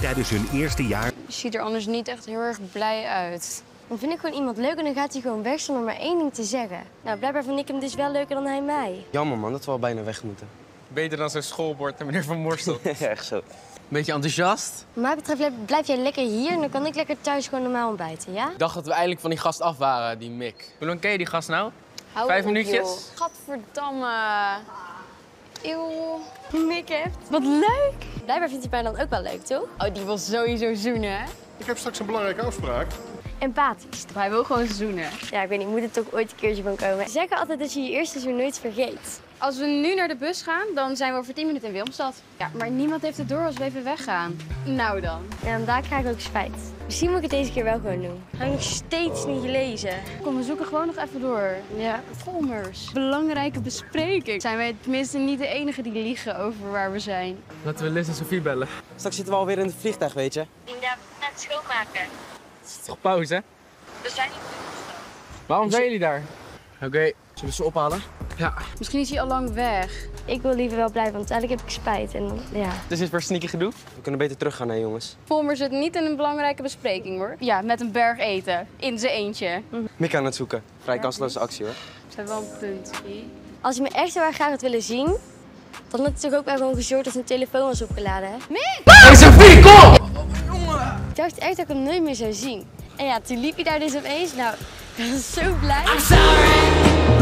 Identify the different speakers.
Speaker 1: tijdens hun eerste jaar.
Speaker 2: Ziet er anders niet echt heel erg blij uit.
Speaker 3: Dan vind ik gewoon iemand leuk en dan gaat hij gewoon weg zonder maar één ding te zeggen. Nou, blijkbaar vind ik hem dus wel leuker dan hij mij.
Speaker 4: Jammer man, dat we al bijna weg moeten.
Speaker 5: Beter dan zo'n schoolbord en meneer Van Morstel.
Speaker 4: ja, echt zo.
Speaker 6: Beetje enthousiast.
Speaker 3: Wat mij betreft blijf- blijf jij lekker hier en dan kan ik lekker thuis gewoon normaal ontbijten, ja?
Speaker 6: Ik dacht dat we eindelijk van die gast af waren, die Mick.
Speaker 5: Hoe lang ken je die gast nou?
Speaker 2: Hou
Speaker 5: Vijf
Speaker 2: op,
Speaker 5: minuutjes?
Speaker 2: joh. Gadverdamme. Eeuw. Hebt. Wat leuk.
Speaker 3: Blijkbaar vindt hij mij dan ook wel leuk, toch?
Speaker 2: Oh, die wil sowieso zoenen, hè?
Speaker 7: Ik heb straks een belangrijke afspraak.
Speaker 3: Empathisch.
Speaker 2: Hij wil gewoon zoenen.
Speaker 3: Ja, ik weet niet, moet er toch ooit een keerste van komen. Ze zeggen altijd dat je je eerste seizoen nooit vergeet.
Speaker 2: Als we nu naar de bus gaan, dan zijn we over 10 minuten in Wilmstad. Ja, maar niemand heeft het door als we even weggaan. Nou dan.
Speaker 3: Ja, en daar krijg ik ook spijt. Misschien moet ik het deze keer wel gewoon doen. Heb ik nog steeds niet gelezen.
Speaker 2: Kom, we zoeken gewoon nog even door.
Speaker 3: Ja.
Speaker 2: Volmers. Belangrijke bespreking. Zijn wij tenminste niet de enige die liegen over waar we zijn?
Speaker 6: Laten we Liz en Sophie bellen.
Speaker 4: Straks zitten we alweer in het vliegtuig, weet je.
Speaker 3: Inderdaad, net schoonmaken.
Speaker 6: Het is toch pauze, hè?
Speaker 3: We zijn niet
Speaker 6: Waarom zijn jullie daar? Oké.
Speaker 4: Zullen we ze ophalen?
Speaker 6: Ja.
Speaker 2: Misschien is hij al lang weg.
Speaker 3: Ik wil liever wel blijven, want eigenlijk heb ik spijt. En ja.
Speaker 4: Het is dit voor sneaky gedoe? We kunnen beter teruggaan, hè jongens.
Speaker 2: Volmer zit niet in een belangrijke bespreking, hoor. Ja, met een berg eten. In zijn eentje.
Speaker 4: Mick aan het zoeken. Vrij kansloze actie hoor.
Speaker 2: Ze hebben wel een punt.
Speaker 3: Als je me echt heel erg graag had willen zien, dan had hij toch ook wel gewoon gezorgd dat zijn telefoon was opgeladen, hè?
Speaker 6: Hey Sophie, kom!
Speaker 3: het echt dat ik hem nooit meer zou zien. En ja, toen liep hij daar dus opeens. Nou, ik was zo blij.
Speaker 8: I'm sorry.